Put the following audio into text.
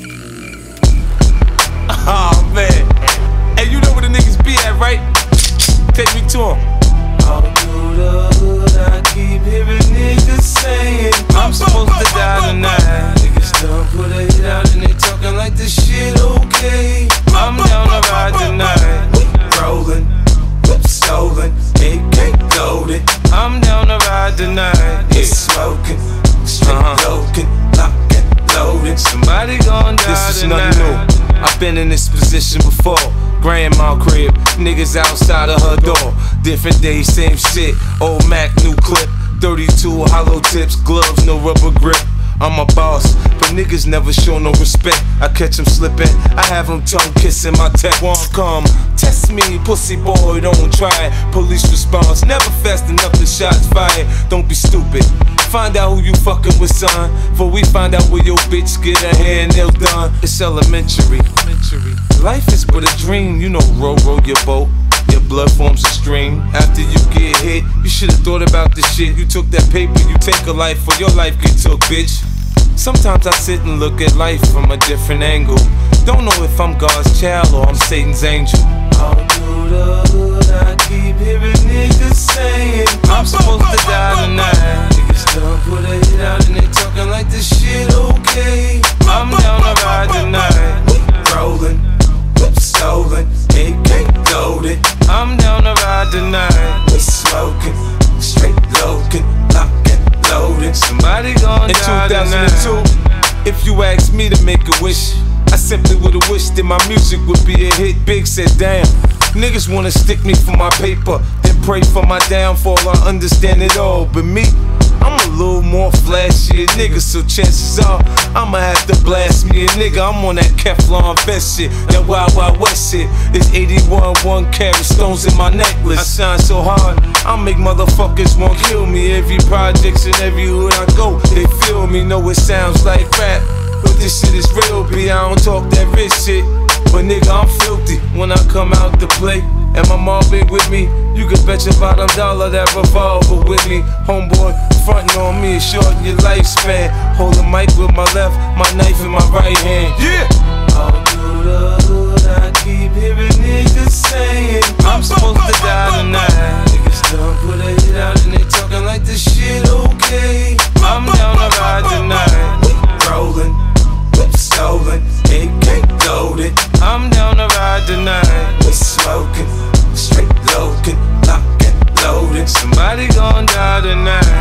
you been in this position before. Grandma crib, niggas outside of her door. Different day, same shit. Old Mac, new clip. 32 hollow tips, gloves, no rubber grip. I'm a boss, but niggas never show no respect. I catch them slipping, I have them tongue kissing. My tech won't come. Test me, pussy boy, don't try it. Police response, never fast enough to shots fired. Don't be stupid. Find out who you fucking with, son. For we find out where your bitch get her hair nails done. It's elementary. But a dream, you know, row, row your boat. Your blood forms a stream. After you get hit, you should've thought about this shit. You took that paper, you take a life, or your life get took, bitch. Sometimes I sit and look at life from a different angle. Don't know if I'm God's child or I'm Satan's angel. All through the hood, I keep hearing niggas saying In 2002, if you asked me to make a wish, I simply would've wished that my music would be a hit. Big said, damn, niggas wanna stick me for my paper, then pray for my downfall. I understand it all, but me, I'm a little more flashy, a nigga, so chances are I'ma have to blast me a nigga. I'm on that Kevlar vest shit, that Wild Wild West shit. It's 81 one carat stones in my necklace. I shine so hard, I make motherfuckers want kill me. Every projects and every hood I go, they me. Know it sounds like rap, but this shit is real. B, I don't talk that rich shit. But nigga, I'm filthy when I come out to play. And my mom be with me. You can bet your bottom dollar that revolver with me. Homeboy, frontin' on me, shorten your lifespan. Hold the mic with my left, my knife in my right hand. Yeah! tonight.